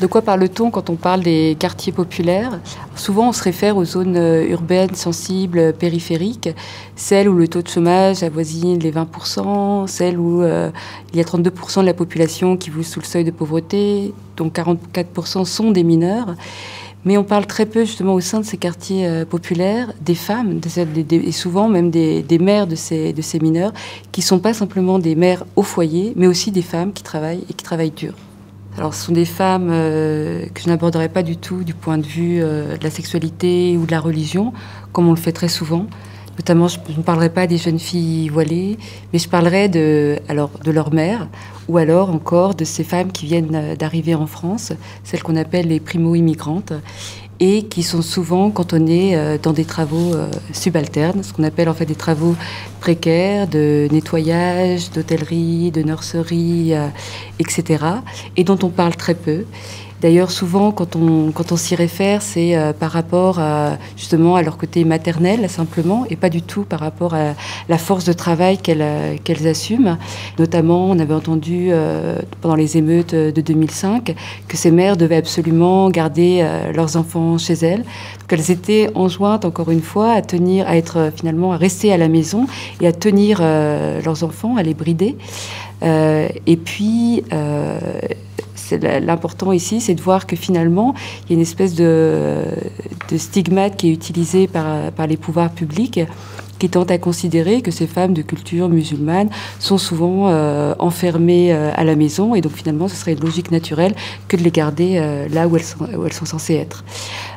De quoi parle-t-on quand on parle des quartiers populaires? Souvent, on se réfère aux zones euh, urbaines sensibles, périphériques, celles où le taux de chômage avoisine les 20%, celles où euh, il y a 32% de la population qui vit sous le seuil de pauvreté, dont 44% sont des mineurs. Mais on parle très peu justement au sein de ces quartiers euh, populaires des femmes, et souvent même des, mères de ces, de ces mineurs, qui ne sont pas simplement des mères au foyer, mais aussi des femmes qui travaillent et qui travaillent dur. Alors ce sont des femmes euh, que je n'aborderai pas du tout du point de vue euh, de la sexualité ou de la religion, comme on le fait très souvent. Notamment, je ne parlerai pas des jeunes filles voilées, mais je parlerai de, alors, de leur mère, ou alors encore de ces femmes qui viennent euh, d'arriver en France, celles qu'on appelle les primo-immigrantes, et qui sont souvent cantonnées euh, dans des travaux euh, subalternes, ce qu'on appelle en fait des travaux précaires de nettoyage, d'hôtellerie, de nurserie, etc., et dont on parle très peu. D'ailleurs, souvent, quand on, quand on s'y réfère, c'est euh, par rapport à, justement à leur côté maternel, simplement, et pas du tout par rapport à la force de travail qu'elles euh, qu'elles assument. Notamment, on avait entendu euh, pendant les émeutes de 2005 que ces mères devaient absolument garder leurs enfants chez elles. qu'elles étaient enjointes, encore une fois, à tenir, à être finalement, à rester à la maison et à tenir leurs enfants, à les brider. et puis, l'important ici, c'est de voir que finalement, il y a une espèce de, stigmate qui est utilisé par, les pouvoirs publics qui tente à considérer que ces femmes de culture musulmane sont souvent euh, enfermées euh, à la maison et donc finalement ce serait une logique naturelle que de les garder euh, là où elles sont censées être.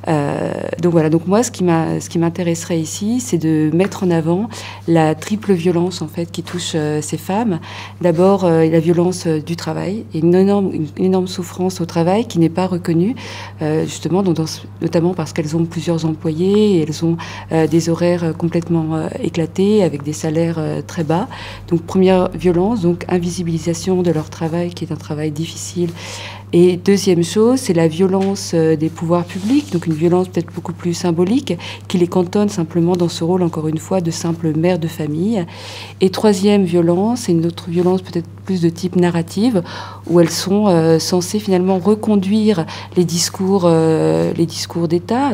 Donc voilà, donc moi ce qui m'intéresserait ici c'est de mettre en avant la triple violence en fait qui touche ces femmes. D'abord la violence du travail une énorme, souffrance au travail qui n'est pas reconnue justement notamment parce qu'elles ont plusieurs employés elles ont des horaires complètement éclatés avec des salaires euh, très bas. Donc première violence, donc invisibilisation de leur travail qui est un travail difficile et deuxième chose, c'est la violence euh, des pouvoirs publics, donc une violence peut-être beaucoup plus symbolique, qui les cantonne simplement dans ce rôle, encore une fois, de simple mère de famille. Et troisième violence, c'est une autre violence peut-être plus de type narrative, où elles sont euh, censées finalement reconduire les discours, euh, les discours d'État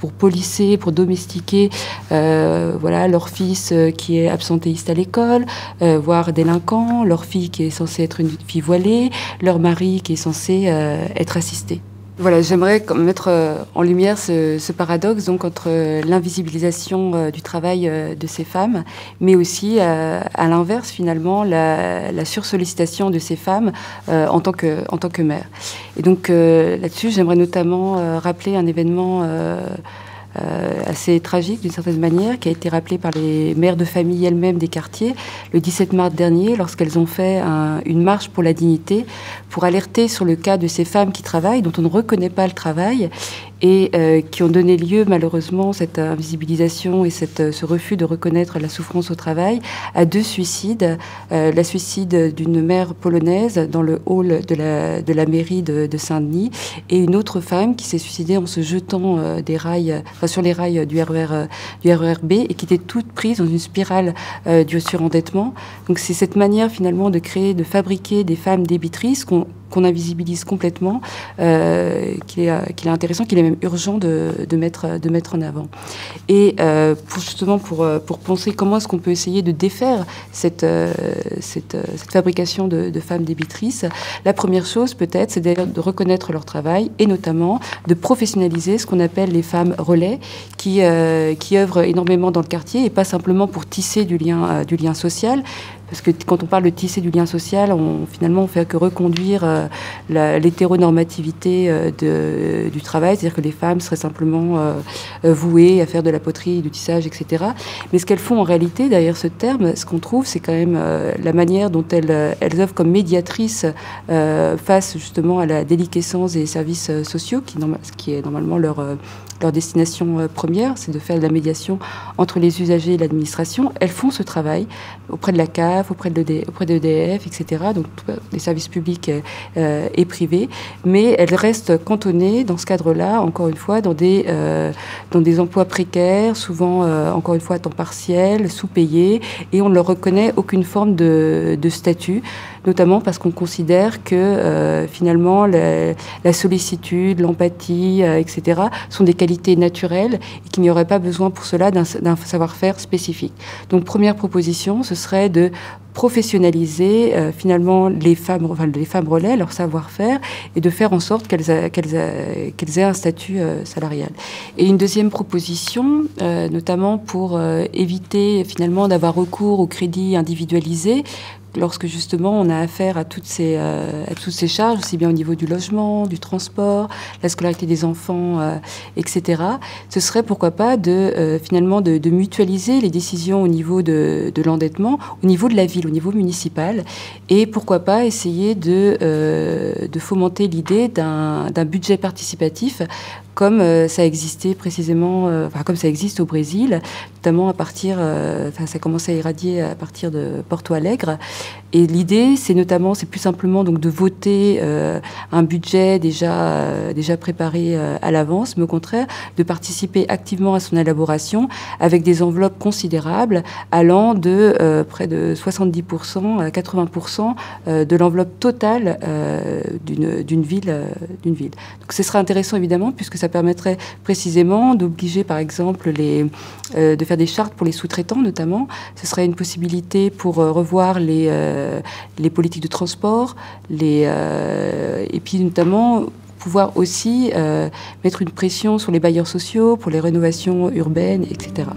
pour polisser, pour domestiquer, voilà, leur fils qui est absentéiste à l'école, voire délinquant, leur fille qui est censée être une fille voilée, leur mari qui est censé euh, être assisté. Voilà, j'aimerais mettre euh, en lumière ce, paradoxe donc entre l'invisibilisation euh, du travail de ces femmes, mais aussi à l'inverse finalement la, sursollicitation de ces femmes en tant que en tant que mère. Et donc là-dessus, j'aimerais notamment rappeler un événement euh, assez tragique d'une certaine manière, qui a été rappelé par les mères de famille elles-mêmes des quartiers le 17 mars dernier, lorsqu'elles ont fait une marche pour la dignité, pour alerter sur le cas de ces femmes qui travaillent, dont on ne reconnaît pas le travail, et euh, qui ont donné lieu malheureusement cette invisibilisation et euh, ce refus de reconnaître la souffrance au travail à deux suicides. Euh, la suicide d'une mère polonaise dans le hall de la, mairie de, de Saint-Denis et une autre femme qui s'est suicidée en se jetant sur les rails du, RER, du RERB et qui était toute prise dans une spirale du surendettement. Donc c'est cette manière finalement de créer, de fabriquer des femmes débitrices qu'on qu'on invisibilise complètement, euh, qu'il est, intéressant, qu'il est même urgent de, mettre, en avant. Et euh, pour, justement pour, euh, penser comment est-ce qu'on peut essayer de défaire cette, fabrication de, femmes débitrices, la première chose peut-être, c'est de reconnaître leur travail et notamment de professionnaliser ce qu'on appelle les femmes relais qui, qui œuvrent énormément dans le quartier et pas simplement pour tisser du lien, du lien social, parce que quand on parle de tisser du lien social, on, finalement, on fait que reconduire euh, l'hétéronormativité euh, du travail, c'est-à-dire que les femmes seraient simplement euh, vouées à faire de la poterie, du tissage, etc. Mais ce qu'elles font en réalité, derrière ce terme, ce qu'on trouve, c'est quand même la manière dont elles, elles œuvrent comme médiatrices face justement à la déliquescence des services sociaux, qui, qui est normalement leur destination première, c'est de faire de la médiation entre les usagers et l'administration. Elles font ce travail auprès de la CAF, auprès de l'EDF, etc., donc des services publics euh, et privés, mais elles restent cantonnées dans ce cadre-là, encore une fois, dans des, euh, emplois précaires, souvent, encore une fois, à temps partiel, sous-payés, et on ne leur reconnaît aucune forme de statut. Notamment parce qu'on considère que finalement la, sollicitude, l'empathie, etc., sont des qualités naturelles et qu'il n'y aurait pas besoin pour cela d'un savoir-faire spécifique. Donc première proposition, ce serait de professionnaliser euh, finalement les femmes, les femmes relais, leur savoir-faire, et de faire en sorte qu'elles aient un statut euh, salarial. Et une deuxième proposition, euh, notamment pour éviter finalement d'avoir recours au crédit individualisé, lorsque justement on a affaire à toutes ces, euh, à toutes ces charges, aussi bien au niveau du logement, du transport, la scolarité des enfants, euh, etc., ce serait pourquoi pas de euh, finalement de, mutualiser les décisions au niveau de, de l'endettement, au niveau de la ville, au niveau municipal, et pourquoi pas essayer de fomenter l'idée d'un budget participatif comme euh, ça existait précisément, euh, enfin, comme ça existe au Brésil, notamment à partir, euh, enfin, ça commencé à irradier à partir de Porto Alegre. Et l'idée, c'est notamment, c'est plus simplement donc de voter un budget déjà déjà préparé à l'avance, mais au contraire de participer activement à son élaboration avec des enveloppes considérables allant de près de 70% à 80% de l'enveloppe totale d'une ville d'une ville. Donc, ce sera intéressant évidemment puisque ça permettrait précisément d'obliger, par exemple, les, euh, de faire des chartes pour les sous-traitants, notamment. Ce serait une possibilité pour euh, revoir les, euh, les politiques de transport, les, et puis notamment pouvoir aussi mettre une pression sur les bailleurs sociaux pour les rénovations urbaines, etc.